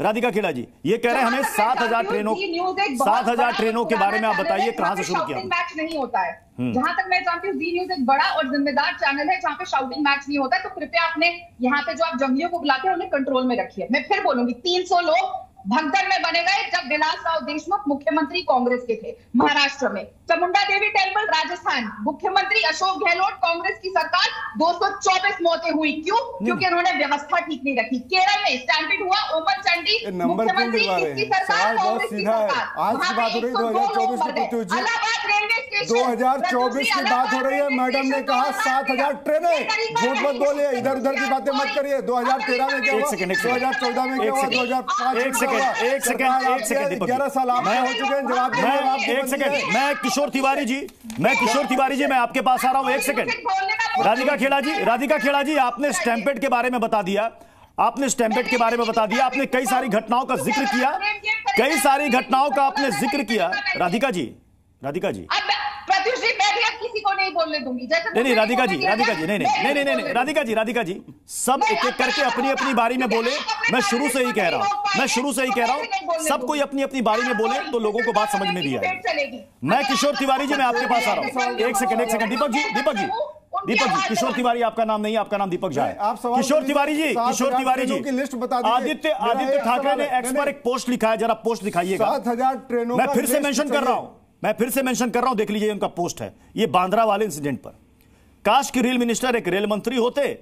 राधिका खेड़ा जी ये कह रहे हैं हमें सात हज़ार ट्रेनों सात हज़ार ट्रेनों के बारे में आप बताइए कहाँ से शुरू किया? मैच नहीं होता है। जहाँ तक मैं जानती हूँ जी न्यूज़ एक बड़ा और जिम्मेदार चैनल है जहाँ पे शाउटिंग मैच नहीं होता है तो कृपया आपने यहाँ पे जो आप जंगलियों को बुलाते हैं उन्हें कंट्रोल में रखिए। मैं फिर बोलूँगी तीन सौ लोग भगदड़ में बने गए जब विलासराव देशमुख मुख्यमंत्री कांग्रेस के थे महाराष्ट्र में। चामुंडा देवी टेंपल राजस्थान। मुख्यमंत्री अशोक गहलोत कांग्रेस की सरकार 224 मौतें हुई। क्यों? क्योंकि उन्होंने व्यवस्था ठीक नहीं रखी। केरल में स्टैंपिड हुआ ओमन चंडी मुख्यमंत्री किसकी सरकार कांग्रेस की सरकार। इलाहाबाद रेलवे स्टेशन दो हज़ार चौबीस की बात हो रही है। मैडम ने कहा सात हज़ार ट्रेनें। झूठ मत बोलिए। इधर उधर की बातें मत करिए। दो हज़ार तेरह में क्या हुआ? सेकंड, एक दो हज़ार चौदह में क्या हुआ? दो हज़ार पाँच एक सेकंड एक सेकंड एक सेकंड दीपक ग्यारह साल आप मैं हो चुके हैं जवाब एक सेकंड मैं किशोर तिवारी जी मैं किशोर तिवारी जी मैं आपके पास आ रहा हूँ। एक सेकंड। राधिका खेड़ा जी राधिका खेड़ा जी आपने स्टैंपेड के बारे में बता दिया। आपने स्टैंपेड के बारे में बता दिया। आपने कई सारी घटनाओं का ज़िक्र किया। कई सारी घटनाओं का आपने ज़िक्र किया। राधिका जी राधिका जी अब प्रत्युष जी मैं भी अब नहीं दूँगी। नहीं नहीं राधिका जी राधिका जी नहीं नहीं नहीं नहीं राधिका जी राधिका जी सब एक एक करके अपनी अपनी बारी में बोले। मैं शुरू से ही कह रहा हूँ मैं शुरू से ही कह रहा हूँ सब कोई अपनी अपनी बारी में बोले तो लोगों को बात समझ में भी आए मैं किशोर तिवारी जी मैं आपके पास आ रहा हूँ। एक सेकंड एक सेकंड दीपक जी दीपक जी दीपक जी किशोर तिवारी आपका नाम नहीं आपका नाम दीपक झा नहीं, आप है सवाल किशोर तिवारी जी किशोर तिवारी जी की लिस्ट बता दीजिए। आदित्य आदित्य ठाकरे ने है। एक्स पर एक पोस्ट लिखा है जरा पोस्ट दिखाइएगा। सात हज़ार ट्रेनों मैं फिर से मेंशन कर रहा हूँ। मैं फिर से मेंशन कर रहा हूँ, देख लीजिए उनका पोस्ट है। ये बांद्रा वाले इंसिडेंट पर। काश की रेल मिनिस्टर एक रेल मंत्री होते।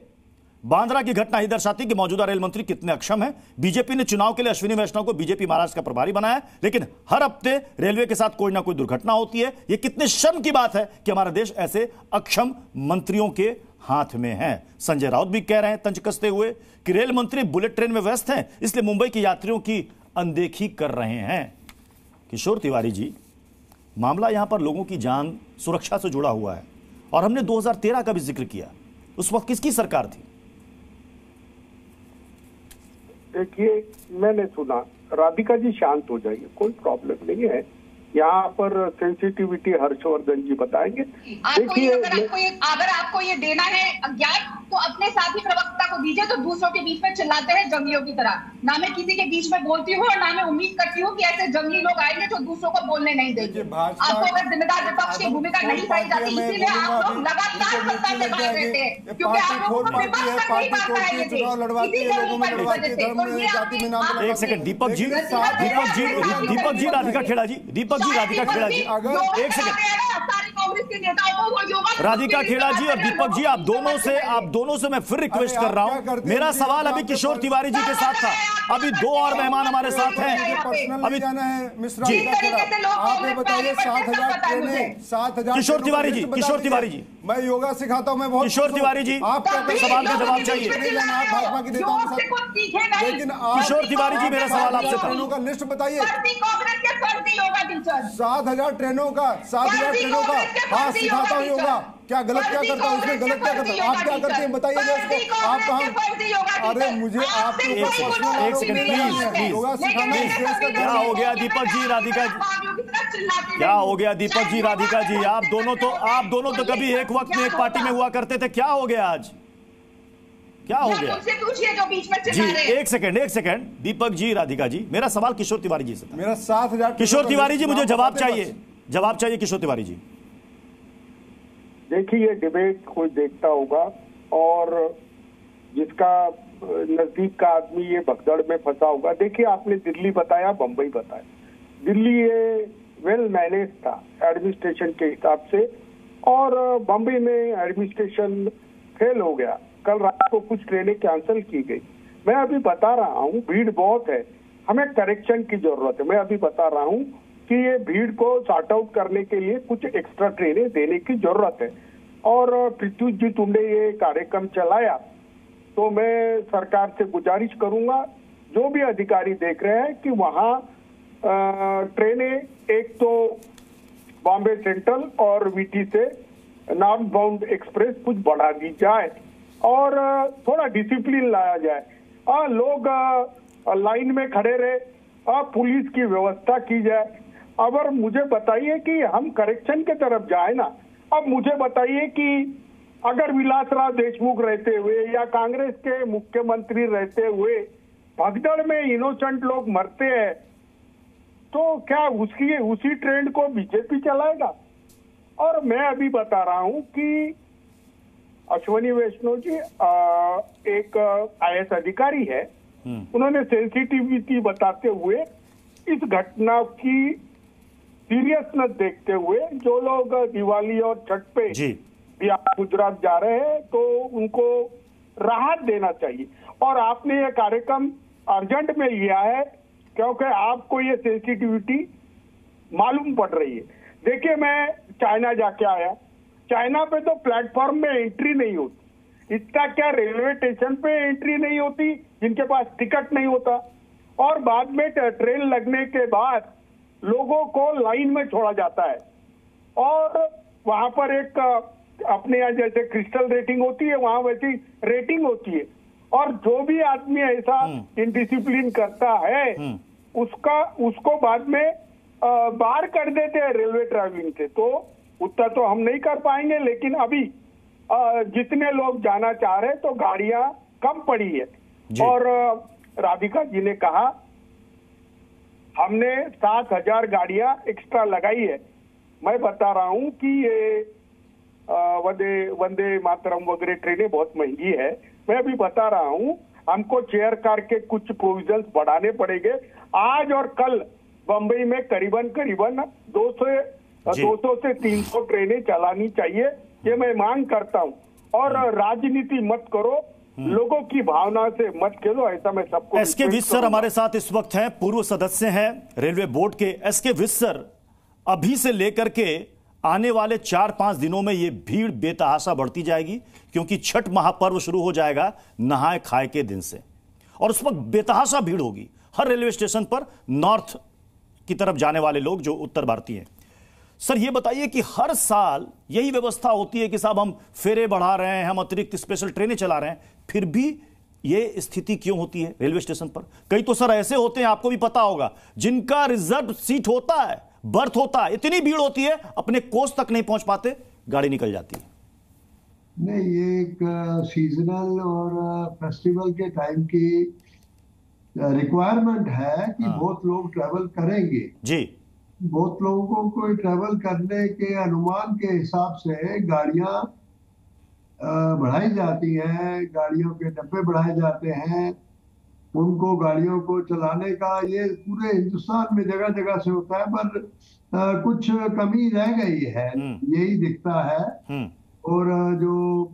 बांद्रा की घटना ही दर्शाती कि मौजूदा रेल मंत्री कितने अक्षम हैं। बीजेपी ने चुनाव के लिए अश्विनी वैष्णव को बीजेपी महाराष्ट्र का प्रभारी बनाया। लेकिन हर हफ़्ते रेलवे के साथ कोई ना कोई दुर्घटना होती है। यह कितने शर्म की बात है कि हमारा देश ऐसे अक्षम मंत्रियों के हाथ में है। संजय राउत भी कह रहे हैं, तंज कसते हुए कि रेल मंत्री बुलेट ट्रेन में व्यस्त हैं, इसलिए मुंबई के यात्रियों की अनदेखी कर रहे हैं। किशोर तिवारी जी मामला यहाँ पर लोगों की जान सुरक्षा से जुड़ा हुआ है। और हमने 2013 का भी ज़िक्र किया। उस वक्त किसकी सरकार थी? देखिए, मैंने सुना। राधिका जी शांत हो जाइए, कोई प्रॉब्लम नहीं है। यहाँ पर सेंसिटिविटी हर्षवर्धन जी बताएँगे ये अगर आपको ये अगर आपको ये देना है अज्ञात तो अपने साथी प्रवक्ता को दीजिए तो दूसरों के बीच में चिल्लाते हैं जंगलियों की तरह ना मैं किसी के बीच में बोलती हूँ और ना मैं उम्मीद करती हूँ कि ऐसे जंगली लोग आएँगे जो दूसरों को बोलने नहीं देंगे आपको अगर जिम्मेदार विपक्ष की भूमिका नहीं पाई जाती है, इसीलिए आप लोग लगातार सत्ता लग बाहर रहते हैं क्योंकि आप लोगों को विपक्ष नहीं तोड़ती है, चुनाव लड़वाती है, लोगों में लड़वाती है, धर्म में, तो जाति में नाम एक सेकंड दीपक जी दीपक जी दीपक जी राधिका खेड़ा जी दीपक जी राधिका खेड़ा जी अगर- एक सेकंड सारी कांग्रेस के नेताओं को वो योगा राधिका खेड़ा जी और दीपक जी आप दोनों से आप दोनों से मैं फिर रिक्वेस्ट कर रहा हूँ? मेरा सवाल अभी किशोर तिवारी जी के साथ था। अभी दो और मेहमान हमारे साथ हैं। अभी जाना है मिश्रा जी। आप ये बताइए सात हज़ार ट्रेनें सात हज़ार किशोर तिवारी जी, किशोर तिवारी जी। मैं योगा सिखाता हूँ मैं बहुत किशोर तिवारी जी, आप क्या तभी सवाल का जवाब चाहिए। भाजपा के नेताओं के साथ। लेकिन किशोर तिवारी जी, मेरा सवाल आपसे ट्रेनों का लिस्ट बताइए। सात हज़ार ट्रेनों का सात हज़ार ट्रेनों का कांग्रेस के फर्जी सिखाता हूँ योगा। क्या गलत क्या करता हूँ उसमें गलत क्या करता हूँ? आप क्या करते हैं। बताइए आप कहाँ। अरे मुझे आप। एक सेकंड, प्लीज़। प्लीज़। क्या हो गया दीपक जी राधिका जी? क्या हो। गया दीपक जी राधिका जी? आप दोनों तो आप दोनों तो कभी एक वक्त में एक पार्टी में हुआ करते थे। क्या हो गया आज? क्या हो गया? जो बीच में जी चिल्ला रहे एक सेकंड एक सेकंड। दीपक जी राधिका जी मेरा सवाल किशोर तिवारी जी से था। मेरा सात हज़ार किशोर तिवारी जी मुझे जवाब चाहिए। जवाब चाहिए किशोर तिवारी जी। देखिए, ये डिबेट कोई देखता होगा और जिसका, नज़दीक का आदमी ये भगदड़ में फंसा होगा। देखिए, आपने दिल्ली बताया बम्बई बताया। दिल्ली ये वेल मैनेज था एडमिनिस्ट्रेशन के हिसाब से और बम्बई में एडमिनिस्ट्रेशन फेल हो गया। कल रात को कुछ ट्रेनें कैंसिल की गई। मैं अभी बता रहा हूँ, भीड़ बहुत है। हमें करेक्शन की ज़रूरत है। मैं अभी बता रहा हूँ कि ये भीड़ को सॉर्ट आउट करने के लिए कुछ एक्स्ट्रा ट्रेनें देने की ज़रूरत है। और पृथ्वी जी तुमने ये कार्यक्रम चलाया तो मैं सरकार से गुजारिश करूँगा जो भी अधिकारी देख रहे हैं कि वहाँ ट्रेनें एक तो बॉम्बे सेंट्रल और वीटी से नॉर्थ बाउंड एक्सप्रेस कुछ बढ़ा दी जाए और थोड़ा डिसिप्लिन लाया जाए। आ, लोग लाइन में खड़े रहे आ, पुलिस की व्यवस्था की जाए। अगर मुझे बताइए कि हम करेक्शन के तरफ़ जाए ना अब मुझे बताइए कि अगर विलासराव देशमुख रहते हुए या कांग्रेस के मुख्यमंत्री रहते हुए भगदड़ में इनोसेंट लोग मरते हैं तो क्या उसकी उसी ट्रेंड को बीजेपी चलाएगा? और मैं अभी बता रहा हूँ कि अश्वनी वैष्णव जी आ, एक आईएएस अधिकारी है। उन्होंने सेंसिटिविटी बताते हुए इस घटना की सीरियसनेस देखते हुए जो लोग दिवाली और छठ पे जी। बिहार गुजरात जा रहे हैं तो उनको राहत देना चाहिए। और आपने ये कार्यक्रम अर्जेंट में लिया है क्योंकि आपको ये सेंसिटिविटी मालूम पड़ रही है। देखिए मैं चाइना जाके आया। चाइना पे तो प्लेटफॉर्म में एंट्री नहीं होती। इतना क्या रेलवे स्टेशन पे एंट्री नहीं होती जिनके पास टिकट नहीं होता। और बाद में ट्रेन लगने के बाद लोगों को लाइन में छोड़ा जाता है। और वहाँ पर एक अपने यहाँ जैसे क्रिस्टल रेटिंग होती है वहाँ वैसी रेटिंग होती है। और जो भी आदमी ऐसा इनडिसिप्लिन करता है उसका उसको बाद में बाहर कर देते हैं रेलवे ड्राइविंग से। तो उतना तो हम नहीं कर पाएँगे लेकिन अभी जितने लोग जाना चाह रहे तो गाड़ियाँ कम पड़ी है। और राधिका जी ने कहा हमने सात हज़ार गाड़ियाँ एक्स्ट्रा लगाई है। मैं बता रहा हूँ कि ये वंदे वंदे मातरम वगैरह ट्रेनें बहुत महँगी है। मैं अभी बता रहा हूँ हमको चेयर कार के कुछ प्रोविज़न बढ़ाने पड़ेंगे। आज और कल बम्बई में करीबन करीबन दो 200 जी। 200 से 300 ट्रेनें चलानी चाहिए ये मैं मांग करता हूँ। और राजनीति मत करो लोगों की भावना से मत खेलो ऐसा मैं सबको एस के सर हमारे साथ इस वक्त हैं पूर्व सदस्य हैं रेलवे बोर्ड के। एस के विस सर अभी से लेकर के आने वाले चार पाँच दिनों में ये भीड़ बेतहाशा बढ़ती जाएगी क्योंकि छठ महापर्व शुरू हो जाएगा नहाए खाए के दिन से। और उस वक्त बेतहाशा भीड़ होगी। हर रेलवे स्टेशन पर नॉर्थ की तरफ़ जाने वाले लोग जो उत्तर भारतीय हैं। सर ये बताइए कि हर साल यही व्यवस्था होती है कि साहब हम फेरे बढ़ा रहे हैं हम अतिरिक्त स्पेशल ट्रेनें चला रहे हैं फिर भी ये स्थिति क्यों होती है रेलवे स्टेशन पर? कई तो सर ऐसे होते हैं आपको भी पता होगा जिनका रिज़र्व सीट होता है बर्थ होता है इतनी भीड़ होती है अपने कोच तक नहीं पहुँच पाते गाड़ी निकल जाती है। नहीं ये एक सीजनल और फेस्टिवल के टाइम की रिक्वायरमेंट है कि हाँ। बहुत लोग ट्रैवल करेंगे। जी। बहुत लोगों को ट्रैवल करने के अनुमान के हिसाब से गाड़ियाँ बढ़ाई जाती हैं गाड़ियों के डब्बे बढ़ाए जाते हैं। उनको गाड़ियों को चलाने का ये पूरे हिंदुस्तान में जगह जगह से होता है पर अ, कुछ कमी रह गई है। हम्म। यही दिखता है। हम्म। और जो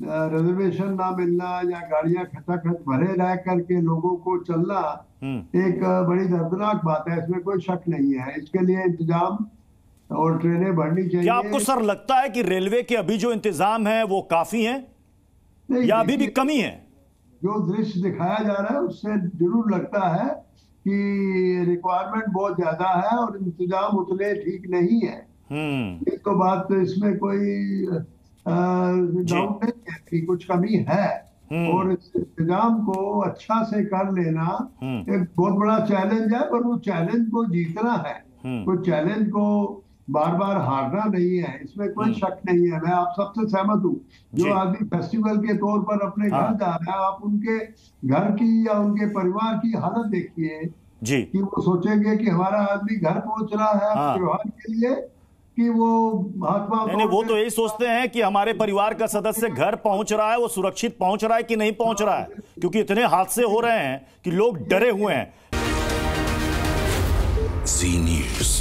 रिजर्वेशन ना मिलना या गाड़ियाँ खचाखच भरे रह करके लोगों को चलना हम्म। एक बड़ी दर्दनाक बात है। इसमें कोई शक नहीं है। इसके लिए इंतज़ाम और ट्रेनें बढ़नी चाहिए। क्या आपको सर लगता है कि रेलवे के अभी जो इंतज़ाम है वो काफ़ी है? नहीं, या अभी भी कमी है? जो दृश्य दिखाया जा रहा है उससे ज़रूर लगता है कि रिक्वायरमेंट बहुत ज़्यादा है और इंतज़ाम उतने ठीक नहीं है। एक तो बात इसमें कोई है कि कुछ कमी है हम्म। और इस इंतज़ाम को अच्छा से कर लेना हम्म। एक बहुत बड़ा चैलेंज है पर वो चैलेंज को जीतना है हम्म। कोई चैलेंज को बार बार हारना नहीं है इसमें कोई शक नहीं है मैं आप सबसे सहमत हूँ जो आदमी फेस्टिवल के तौर पर अपने घर हाँ। जा रहा है आप उनके घर की या उनके परिवार की हालत देखिए जी कि वो सोचेंगे कि हमारा आदमी घर पहुँच रहा है हाँ। त्योहार के लिए कि वो भाजपा नहीं नहीं वो तो यही सोचते हैं कि हमारे परिवार का सदस्य घर पहुँच रहा है वो सुरक्षित पहुँच रहा है कि नहीं पहुँच रहा है क्योंकि इतने हादसे हो रहे हैं कि लोग डरे हुए हैं जी News.